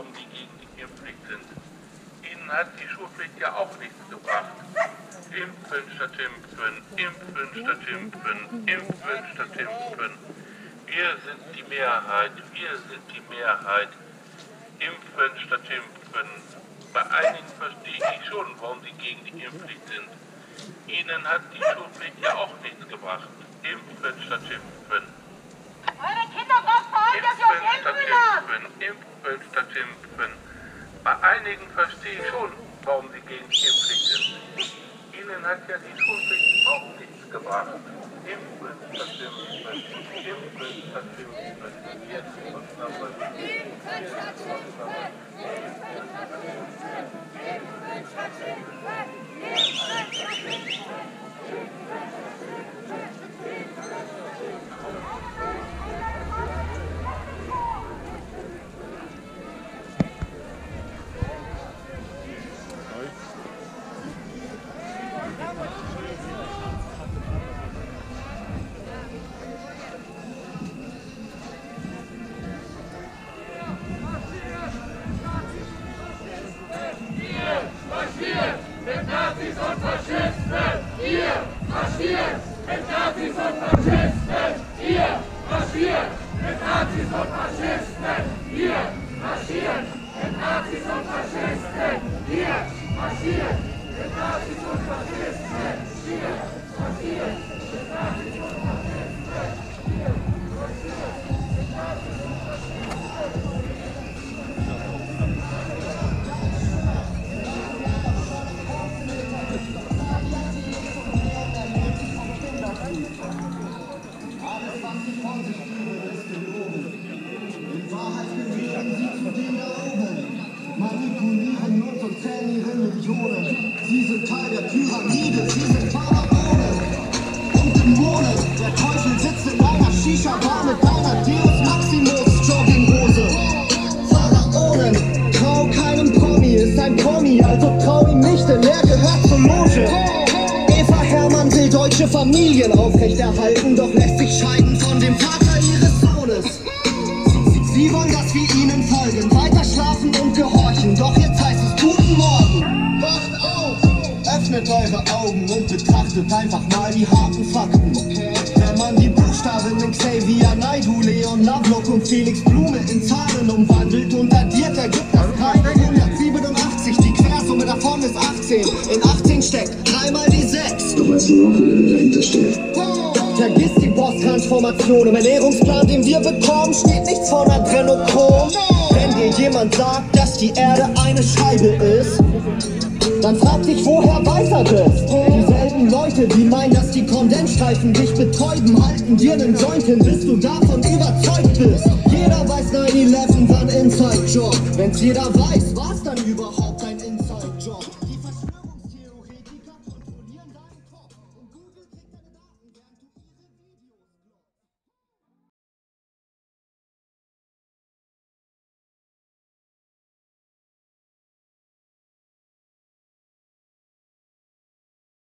Frauen, die gegen die Impfpflicht sind. Ihnen hat die Schulpflicht ja auch nichts gebracht. Impfen statt impfen, impfen statt impfen, impfen statt impfen. Wir sind die Mehrheit, wir sind die Mehrheit. Impfen statt impfen. Bei einigen verstehe ich schon, warum sie gegen die Impfpflicht sind. Ihnen hat die Schulpflicht ja auch nichts gebracht. Impfen statt impfen. Eure Kinder braucht vor allem, dass ihr euch impfen impfen, impfen statt impfen. Bei einigen verstehe ich schon, warum sie gegen Impfpflicht sind. Ihnen hat ja die Schulpflicht auch nichts gebracht. Impfen statt impfen, impfen statt impfen. Jetzt und dabei. Manipulieren nur und zählen ihre Millionen. Sie sind Teil der Pyramide, sie sind Pharaonen und Dämonen. Der Teufel sitzt in einer Shisha-Bar mit deiner Deus Maximus Jogginghose. Pharaonen, trau keinem Promi, ist ein Promi, also trau ihm nicht, denn er gehört zur Loge. Eva Hermann will deutsche Familien aufrechterhalten, doch lässt sich scheiden von dem Vater ihres Sohnes. Sie wollen, dass wir ihnen folgen, weiter Öffnet eure Augen und betrachtet einfach mal die harten Fakten. Wenn man die Buchstaben in Xavier Naidu, Leon Lovelock und Felix Blume in Zahlen umwandelt und addiert, ergibt das keine 187. Die Quersumme davon ist 18. In 18 steckt dreimal die 6. Doch weißt du auch, wer dahinter steht? Vergiss die Posttransformation. Im Ernährungsplan, den wir bekommen, steht nichts von Adrenochrom. Wenn dir jemand sagt, dass die Erde eine Scheibe ist, dann frag dich, woher weiß er das? Dieselben Leute, die meinen, dass die Kondensstreifen dich betäuben, halten dir einen Joint hin, bis du davon überzeugt bist. Jeder weiß 9-11 war ein Inside-Job. Wenn's jeder weiß, war's dann überhaupt?